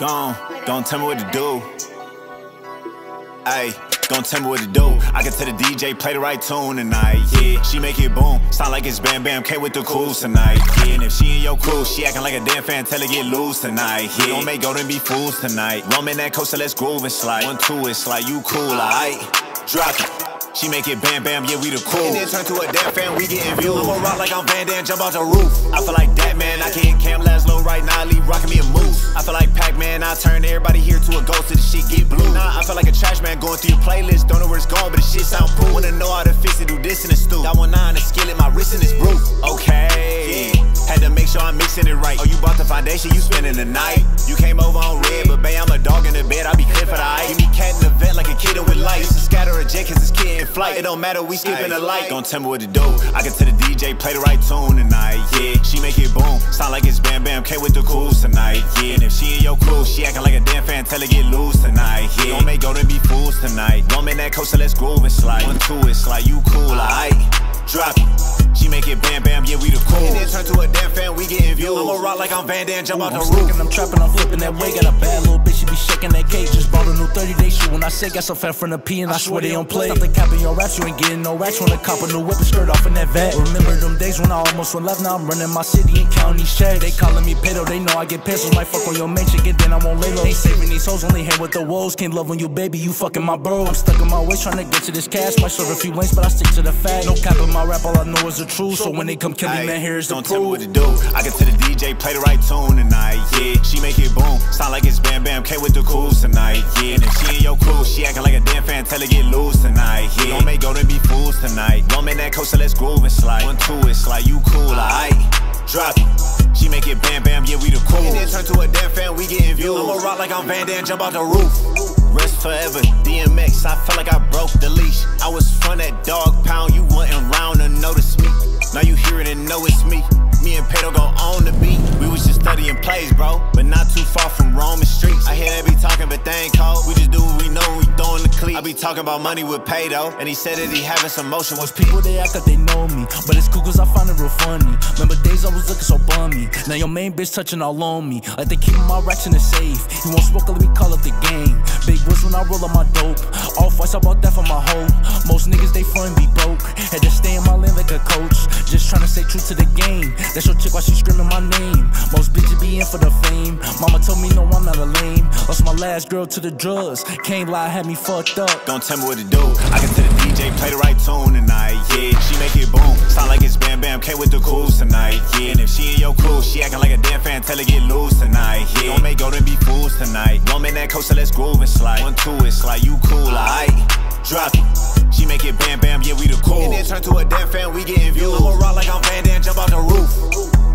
Gone, don't tell me what to do. Ayy, don't tell me what to do. I can tell the DJ play the right tune tonight. Yeah, she make it boom, sound like it's Bam Bam K with the cools tonight. Yeah, and if she in your crew, she acting like a damn fan, tell her get loose tonight. Yeah, don't make go and be fools tonight. Rum in that coaster, let's groove and slide. One two, it's like you cool, alright? Drop it. She make it bam bam, yeah, we the cool. And then turn to a damn fan, we getting views. I'ma rock like I'm Van Damme, jump out the roof. I feel like that man, I can't Cam Laszlo right now, leave rocking me a moose. I feel like Pac-Man, I turn everybody here to a ghost till the shit get blue. Nah, I feel like a trash man going through your playlist, don't know where it's going, but the shit sound cool. Wanna know how to fix it, do this in the stool. Got one nine, a skillet, my wrist in this roof. Okay. Had to make sure I'm mixing it right. Oh, you bought the foundation, you spending the night. You came over on red, but babe, I'm a dog in the bed, I be clear for the ice. Give me cat in the vet like a kid with lights. A jet cause it's kid in flight. It don't matter, we skipping the light. Don't tell me what to do. I can tell the DJ play the right tune tonight. Yeah, she make it boom. Sound like it's Bam Bam K with the cools tonight. Yeah, and if she in your crew, she acting like a damn fan, tell her get loose tonight. Yeah, don't make go and be fools tonight. Rum in that coaster, let's groove and slide. One, two, it's like you cool, alright? Drop it. She make it bam bam, yeah, we the cool. And then turn to a damn fan, we getting views. I'ma rock like I'm Van Damme, jump out the I'm roof. sticking, I'm trapping, I'm flipping that way. Got a bad little bitch, she be shaking that cake. Just bought a new 30 day shoe. When I say got so fat from the P, and I swear they don't play. Stop the cap in your raps, you ain't getting no racks. When I cop a new whip and skirt off in that vat. Remember them days when I almost went left. Now I'm running my city and these checks. They calling me Paydoe, they know I get pesos. Might fuck on your main chick, and then I won't lay low. Ain't saving these hoes, only hang with the wolves. Can't love when you baby, you fucking my bro. I'm stuck in my waist trying to get to this cash. Might serve a few lanes, but I stick to the fact. No cap in my rap, all I know is the truth. So when they come kill me, man, here's the Don't tell me what to do. I can tell the DJ play the right tune tonight. Yeah, she make it boom. Sound like it's Bam Bam K with the cools tonight. Yeah, and if she in your crew, she acting like a damn fan, tell her get loose tonight. Yeah, don't make go and be fools tonight. Rum in that coaster, let's groove and slide. One two, it's like you cool, alright? Drop it. She make it bam bam, yeah, we the cool. And then turn to a damn fan, we getting views. I'ma rock like I'm Van Damme, jump out the roof. Rest forever, DMX, I felt like I broke the leash. I was from that dog pound, you wasn't round to notice me. Now you hear it and know it's me. Me and Paydoe gon' own the beat. We was just studying plays, bro, but not too far from Roman streets. I hear they be talking, but they ain't cold. We just do what we know, we throwing the cleat. I be talking about money with Paydoe, and he said that he having some motion. What's people? They act like they know me, but it's cool cause I find it real funny. Remember days I was looking so bummy. Now your main bitch touching all on me. Like they keeping my racks in the safe. You won't smoke, let me call it the game. Big boys when I roll up my dope. All fights about that for my hoe. Most niggas they front be broke. Had to stay in my lane like a coach. Just trying to stay true to the game. That's your chick while she screaming my name. Most bitches be in for the fame. Mama told me no, I'm not a lame. Lost my last girl to the drugs. Can't lie, had me fucked up. Don't tell me what to do. I can tell the DJ play the right tune tonight. Yeah, she make it boom. Sound like it's Bam Bam K with the cools tonight. Yeah, and if she in your crew, she acting like a damn fan, tell her get loose in coaster, let's groove and slide. One two, it's like you cool, alright? Drop it. She make it bam bam, yeah we the cool. And then turn to a damn fan, we getting views. I'ma rock like I'm Van Damme, jump out the roof.